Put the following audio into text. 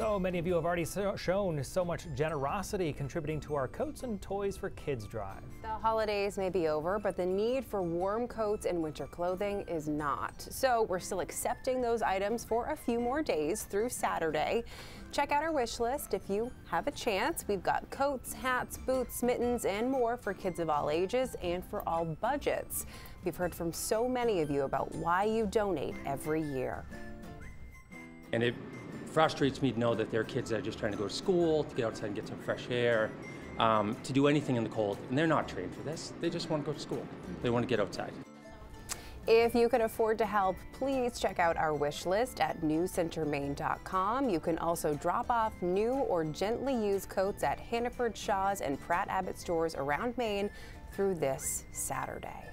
So many of you have already so shown so much generosity contributing to our Coats and Toys for Kids drive. The holidays may be over, but the need for warm coats and winter clothing is not. So we're still accepting those items for a few more days through Saturday. Check out our wish list if you have a chance. We've got coats, hats, boots, mittens, and more for kids of all ages and for all budgets. We've heard from so many of you about why you donate every year. And it frustrates me to know that there are kids that are just trying to go to school, to get outside and get some fresh air, um, to do anything in the cold. And they're not trained for this. They just want to go to school. They want to get outside. If you can afford to help, please check out our wish list at newscentermaine.com. You can also drop off new or gently used coats at Hannaford Shaw's and Pratt Abbott stores around Maine through this Saturday.